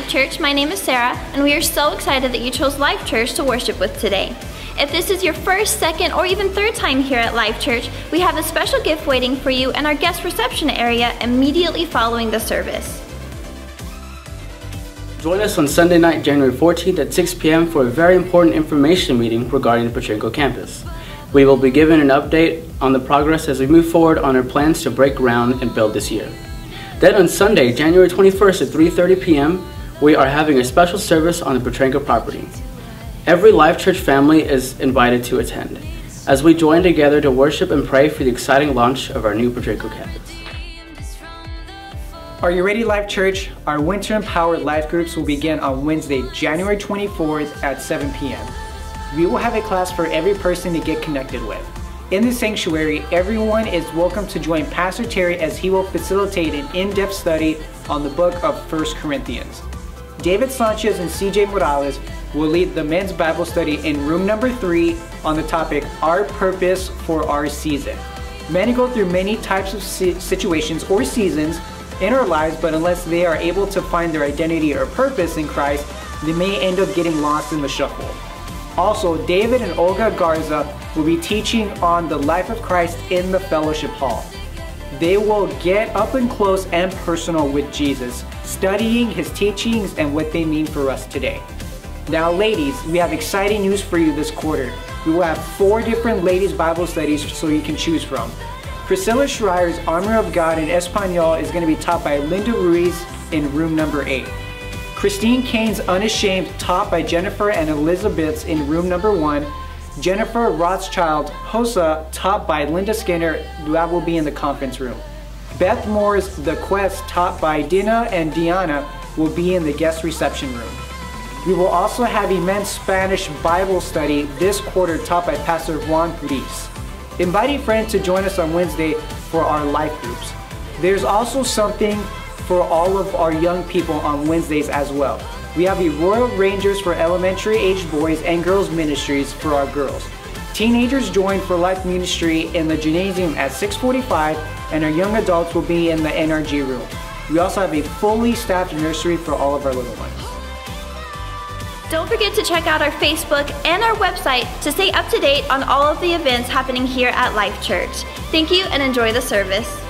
Church. My name is Sarah, and we are so excited that you chose Life Church to worship with today. If this is your first, second, or even third time here at Life Church, we have a special gift waiting for you in our guest reception area immediately following the service. Join us on Sunday night, January 14th at 6 p.m. for a very important information meeting regarding the Potranco campus. We will be given an update on the progress as we move forward on our plans to break ground and build this year. Then on Sunday, January 21st at 3.30 p.m., we are having a special service on the Potranco property. Every Life Church family is invited to attend as we join together to worship and pray for the exciting launch of our new Potranco campus. Are you ready, Life Church? Our Winter Empowered Life Groups will begin on Wednesday, January 24th at 7 p.m. We will have a class for every person to get connected with. In the sanctuary, everyone is welcome to join Pastor Terry as he will facilitate an in-depth study on the book of 1 Corinthians. David Sanchez and CJ Morales will lead the men's Bible study in room number three on the topic Our Purpose for Our Season. Men go through many types of situations or seasons in our lives, but unless they are able to find their identity or purpose in Christ, they may end up getting lost in the shuffle. Also, David and Olga Garza will be teaching on the life of Christ in the fellowship hall. They will get up and close and personal with Jesus, studying his teachings and what they mean for us today. Now, ladies, we have exciting news for you this quarter. We will have four different ladies' Bible studies so you can choose from. Priscilla Shirer's Armor of God in Espanol is going to be taught by Linda Ruiz in room number 8. Christine Caine's Unashamed taught by Jennifer and Elizabeth's in room number 1. Jennifer Rothschild Hosea taught by Linda Skinner, that will be in the conference room. Beth Moore's The Quest taught by Dina and Diana will be in the guest reception room. We will also have immense Spanish Bible study this quarter taught by Pastor Juan Ruiz. Inviting friends to join us on Wednesday for our life groups. There's also something for all of our young people on Wednesdays as well. We have the Royal Rangers for elementary aged boys and girls ministries for our girls. Teenagers join for life ministry in the gymnasium at 645 and our young adults will be in the NRG room. We also have a fully staffed nursery for all of our little ones. Don't forget to check out our Facebook and our website to stay up to date on all of the events happening here at Life Church. Thank you and enjoy the service.